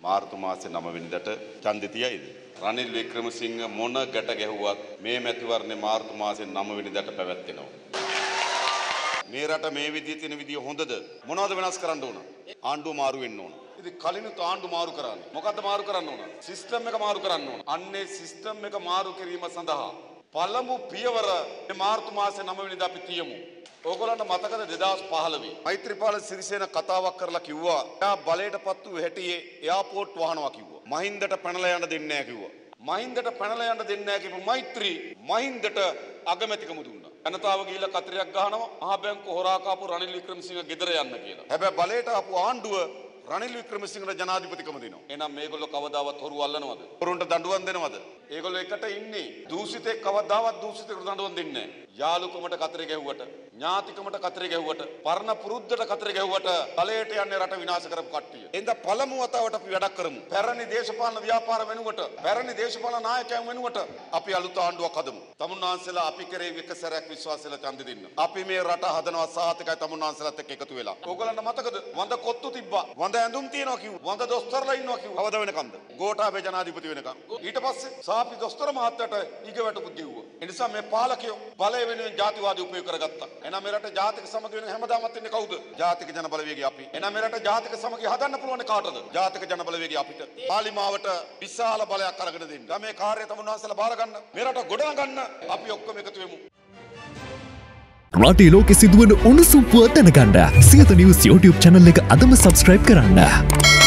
මාර්තු මාසේ නම වෙනිදට ඡන්දෙ තියයිද? රනිල් වික්‍රමසිංහ මොන ගැට ගැහුවත් මේ මැතිවරණේ මාර්තු මාසේ නම වෙනිදට පැවැත්වෙනවා. මේ රට මේ විදිහේ තියෙන විදිය හොඳද? මොනවද වෙනස් කරන්න ඕන? ආණ්ඩුව මාරු වෙන්න ඕන. ඉතින් කලිනුත් ආණ්ඩු මාරු කරන්නේ. මොකද්ද මාරු කරන්න ඕන? සිස්ටම් එක මාරු කරන්න ඕන. අන්නේ සිස්ටම් එක මාරු කිරීම සඳහා පළමු පියවර මේ මාර්තු මාසේ 9 වෙනිදා අපි තියමු. ඕගොල්ලන්ට මතකද 2015 මෛත්‍රීපාල සිරිසේන කතාවක් කරලා කිව්වා එයා බලයටපත් වූ හැටියේ එයාපෝට් වහනවා කිව්වා. මහින්දට පැනලා යන්න දෙන්නේ නැහැ කිව්වා. මහින්දට පැනලා යන්න දෙන්නේ නැහැ කියපු මෛත්‍රී මහින්දට අගමැතිකම දුන්නා. ජනතාව ගිහිල්ලා කතරයක් ගහනවා මහා බැංකු හොරා කාපු රනිල් වික්‍රමසිංහ ගෙදර යන්න කියලා. හැබැයි බලයට ආපු ආණ්ඩුව රනිල් වික්‍රමසිංහට ජනාධිපතිකම දෙනවා. එහෙනම් මේගොල්ලෝ කවදාවත් හොරු අල්ලනවද? හොරුන්ට දඬුවම් දෙනවද? ඒගොල්ලෝ එකට ඉන්නේ. දූෂිතෙක් කවදාවත් දූෂිතෙකුට දඬුවම් දෙන්නේ නැහැ. යාළුකමට කතරේ ගැහුවට, ඥාතිකමට කතරේ ගැහුවට, පරණ පුරුද්දට කතරේ ගැහුවට බලයට යන්නේ රට විනාශ කරපු කට්ටිය. එඳ පළමු වතාවට අපි වැඩක් කරමු. පැරණි දේශපාලන ව්‍යාපාර වෙනුවට, පැරණි දේශපාලන නායකයන් වෙනුවට අපි අලුත් ආණ්ඩුවක් හදමු. තමුන්නාන්සලා අපි කරේ එක සැරයක් විශ්වාසයලා ඡන්දෙ දෙන්න. අපි මේ රට හදනවා සාහතිකයි තමුන්නාන්සලාත් එක්ක එකතු වෙලා. ඕගොල්ලන්ට මතකද? වඳ කොත්තු තිබ්බා. වඳ ඇඳුම් තියනවා කිව්වා. වඳ දොස්තරලා ඉන්නවා කිව්වා. කවද වෙනකන්ද? ගෝඨාභය ජනාධිපති වෙනකන්. ඊට පස්සේ සාපි දොස්තර මහත්තයට ඊගවටපු දෙව්වා. ඒ නිසා මේ පාලකයෝ බලය වෙනුවෙන් ජාතිවාදී උපයෝග කරගත්තා. එහෙනම් මේ රට ජාතික සමගිය වෙන හැමදාමත් ඉන්නේ කවුද? ජාතික ජන බලවේගය අපි. එහෙනම් මේ රට ජාතික සමගිය හදන්න පුළුවන් කාටද? ජාතික ජන බලවේගය අපිට. පාලිමාවට විශාල බලයක් අරගෙන දෙන්න. මේ කාර්යය තමුන්වහන්සේලා බාර ගන්න. මේ රට ගොඩනගන්න අපි ඔක්කොම එකතු වෙමු. රටේ ලෝකෙ සිදුවන උණුසුම් පුවත් දැනගන්න සියත නිවස් YouTube චැනල් එක අදම සබස්ක්‍රයිබ් කරන්න.